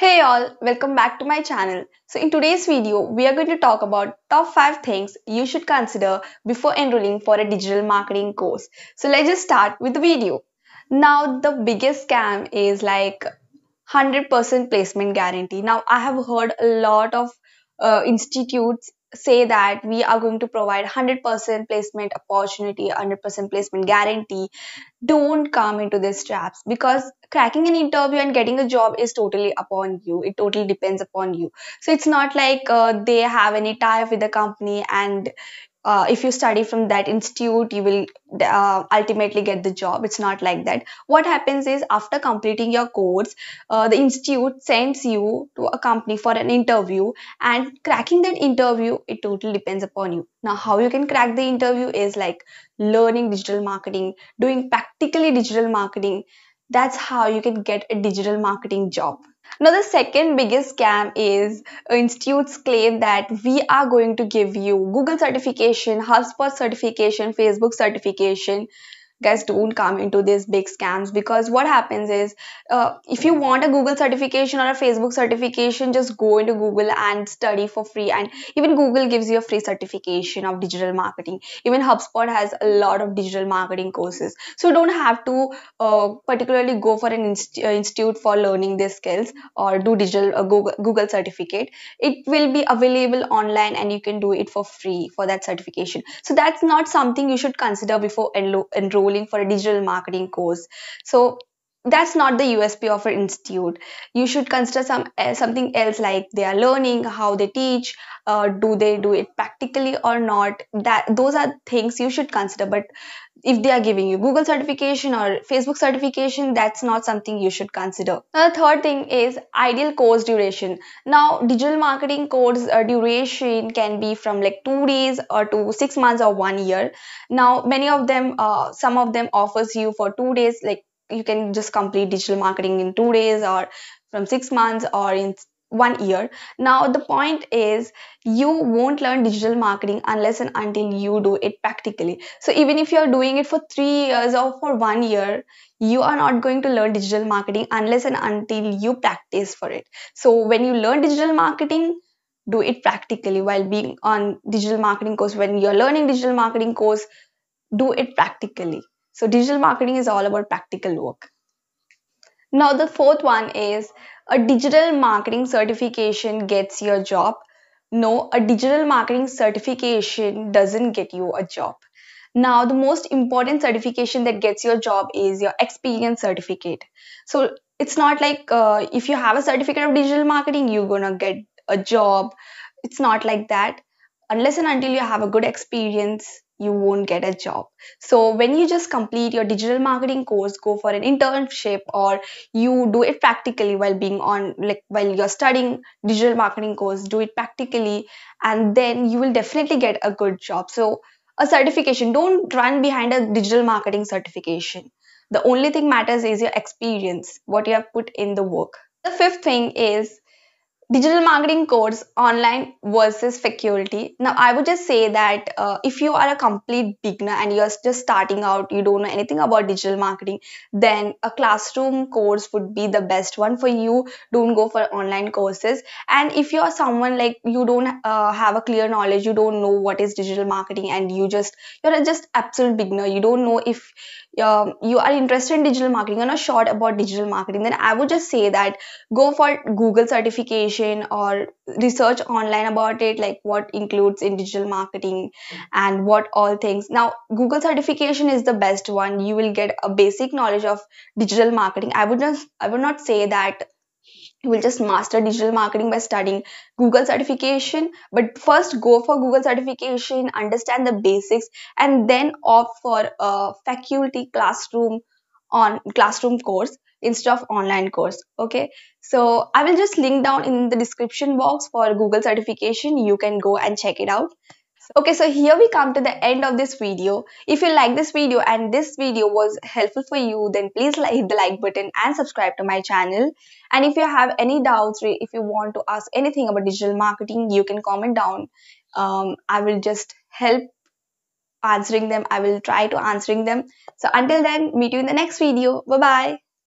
Hey all, welcome back to my channel. So in today's video, we are going to talk about top 5 things you should consider before enrolling for a digital marketing course. So let's just start with the video. Now the biggest scam is like 100% placement guarantee. Now I have heard a lot of uh, institutes say that we are going to provide 100% placement opportunity 100% placement guarantee don't come into these traps because cracking an interview and getting a job is totally upon you. It totally depends upon you. So it's not like uh, they have any tie with the company and uh, if you study from that institute you will uh, ultimately get the job. It's not like that. What happens is after completing your course uh, the institute sends you to a company for an interview and cracking that interview it totally depends upon you. Now how you can crack the interview is like learning digital marketing doing practically digital marketing. That's how you can get a digital marketing job now, the second biggest scam is uh, institutes claim that we are going to give you Google certification, HubSpot certification, Facebook certification, guys don't come into these big scams because what happens is uh, if you want a google certification or a facebook certification just go into google and study for free. And even google gives you a free certification of digital marketing. Even hubspot has a lot of digital marketing courses. So you don't have to uh, particularly go for an inst- uh, institute for learning these skills or do digital uh, google, google certificate. It will be available online and you can do it for free for that certification. So that's not something you should consider before enlo- enroll for a digital marketing course. So that's not the USP of an institute. You should consider some uh, something else like they are learning, how they teach, uh, do they do it practically or not. That those are things you should consider. But if they are giving you Google certification or Facebook certification, that's not something you should consider. Now, the third thing is ideal course duration. Now, digital marketing course uh, duration can be from like two days or to six months or one year. Now, many of them, uh, some of them offers you for two days, like you can just complete digital marketing in two days or from six months or in one year. Now, the point is you won't learn digital marketing unless and until you do it practically. So, even if you're doing it for three years or for one year, you are not going to learn digital marketing unless and until you practice for it. So, when you learn digital marketing, do it practically while being on digital marketing course. When you're learning digital marketing course, do it practically. So digital marketing is all about practical work. Now the fourth one is a digital marketing certification gets your job. No, a digital marketing certification doesn't get you a job. Now the most important certification that gets your job is your experience certificate. So it's not like uh, if you have a certificate of digital marketing, you're gonna get a job. It's not like that. Unless and until you have a good experience, you won't get a job. So when you just complete your digital marketing course, go for an internship or you do it practically while being on like while you're studying digital marketing course, do it practically and then you will definitely get a good job. So a certification, don't run behind a digital marketing certification. The only thing matters is your experience, what you have put in the work. The fifth thing is digital marketing course online versus faculty now i would just say that uh, if you are a complete beginner and you're just starting out you don't know anything about digital marketing then a classroom course would be the best one for you. Don't go for online courses. And if you're someone like you don't uh, have a clear knowledge you don't know what is digital marketing and you just you're just absolute beginner. You don't know if um, you are interested in digital marketing you're not sure about digital marketing then i would just say that go for google certification or research online about it like what includes in digital marketing and what all things. Now google certification is the best one. You will get a basic knowledge of digital marketing. I would just i would not say that you will just master digital marketing by studying google certification. But first go for google certification understand the basics and then opt for a faculty classroom on classroom course instead of online course okay? So i will just link down in the description box for google certification. You can go and check it out Okay, so here we come to the end of this video. If you like this video and this video was helpful for you, then please hit the like button and subscribe to my channel. And if you have any doubts, if you want to ask anything about digital marketing, you can comment down. Um, I will just help answering them. I will try to answering them. So until then, meet you in the next video. Bye-bye.